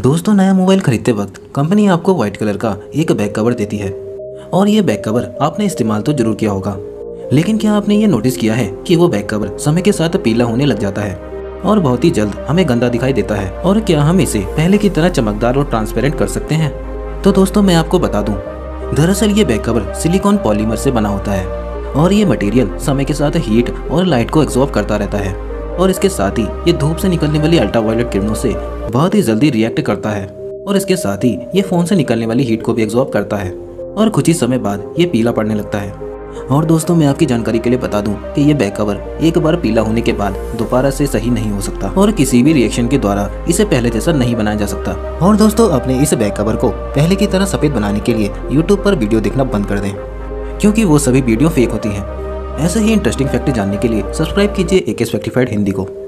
दोस्तों, नया मोबाइल खरीदते वक्त कंपनी आपको व्हाइट कलर का एक बैक कवर देती है। और ये बैक कवर आपने इस्तेमाल तो ज़रूर किया होगा। लेकिन क्या आपने ये नोटिस किया है कि वो बैक कवर समय के साथ पीला होने लग जाता है? और बहुत ही जल्द हमें गंदा दिखाई देता है। और क्या हम इसे पहले की तरह चमकदार और ट्रांसपेरेंट कर सकते हैं? तो दोस्तों, मैं आपको बता दूँ, दरअसल ये बैक कवर सिलिकॉन पॉलीमर से बना होता है। और ये मटेरियल समय के साथ हीट और लाइट को एब्जॉर्ब करता रहता है। और इसके साथ ही ये धूप से निकलने वाली अल्ट्रावायलेट किरणों से बहुत ही जल्दी रिएक्ट करता है। और इसके साथ ही ये फ़ोन से निकलने वाली हीट को भी एब्जॉर्ब करता है। और कुछ ही समय बाद ये पीला पड़ने लगता है। और दोस्तों, मैं आपकी जानकारी के लिए बता दूँ कि ये बैक कवर एक बार पीला होने के बाद दोबारा से सही नहीं हो सकता और किसी भी रिएक्शन के द्वारा इसे पहले जैसा नहीं बनाया जा सकता। और दोस्तों, अपने इस बैक कवर को पहले की तरह सफ़ेद बनाने के लिए यूट्यूब पर वीडियो देखना बंद कर दें, क्योंकि वो सभी वीडियो फेक होती हैं। ऐसे ही इंटरेस्टिंग फैक्ट जानने के लिए सब्सक्राइब कीजिए ए हिंदी को।